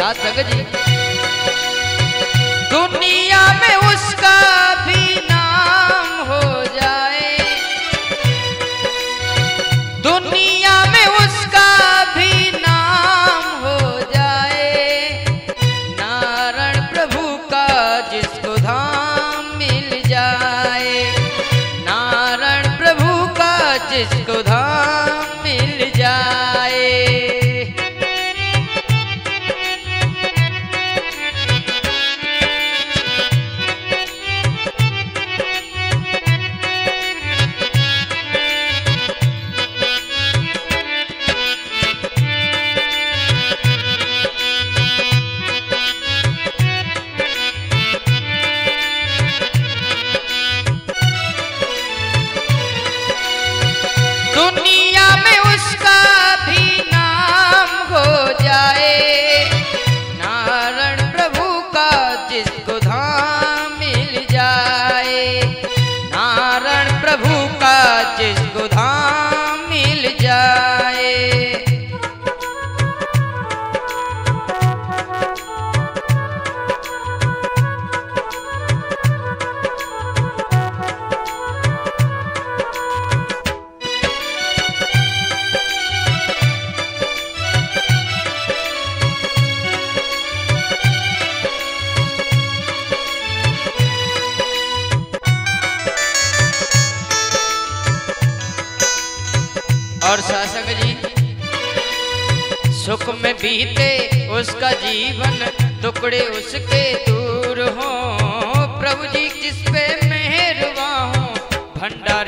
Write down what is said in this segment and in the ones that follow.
साथ संगत जी। और शासक जी, सुख में बीते उसका जीवन, टुकड़े उसके दूर हो। प्रभु जी जिसपे मेहरवा हो, भंडार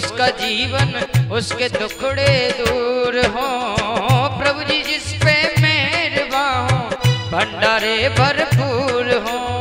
उसका जीवन, उसके दुखड़े दूर हो। प्रभु जी, जिस पे मेरवा हो, भंडारे भरपूर हों।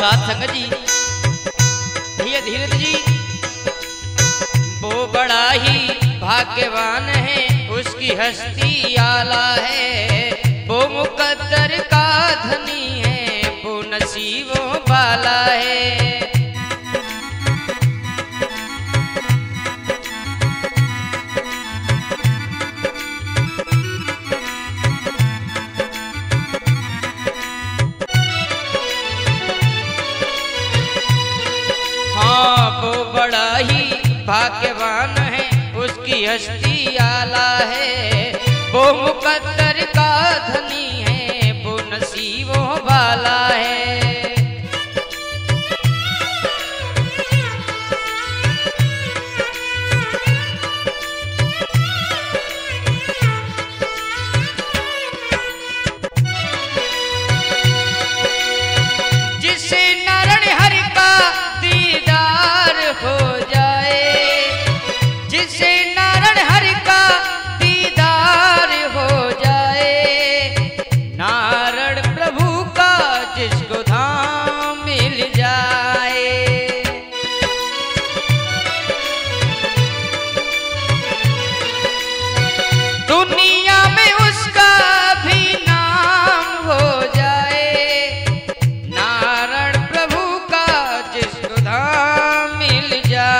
साथ जी। भैया धीरज तो जी। वो बड़ा ही भाग्यवान है उसकी हस्ती आला है। हस्ती आला है। वो मुकद्दर Ilja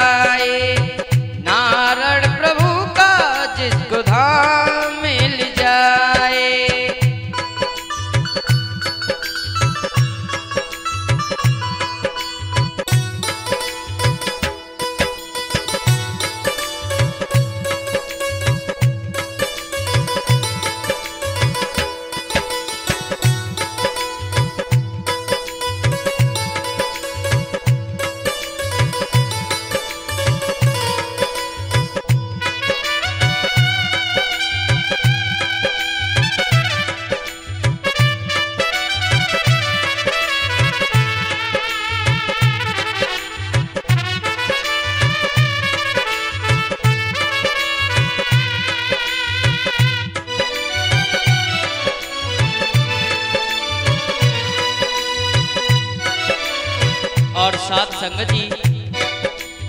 संगत। जी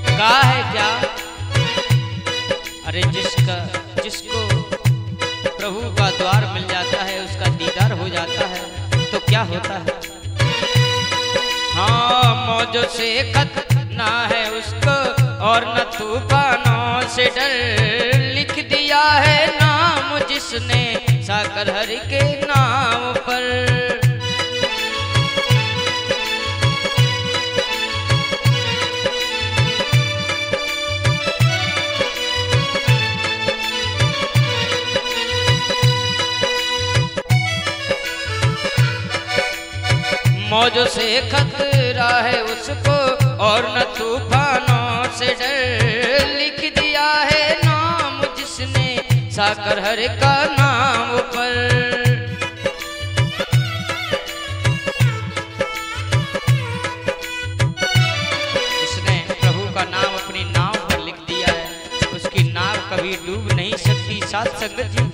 कहा है क्या? अरे जिसका जिसको प्रभु का द्वार मिल जाता है, उसका दीदार हो जाता है तो क्या होता है? हाँ मौजों से खत ना है उसको, और न तूफानों से डर लिख दिया है नाम जिसने साकर हरि के नाम पर। मौजों से खतरा है उसको, और न तूफानों से डर लिख दिया है नाम जिसने साकर हर का नाम पर जिसने प्रभु का नाम अपनी नाव पर लिख दिया है, उसकी नाव कभी डूब नहीं सकती साथ संगत जी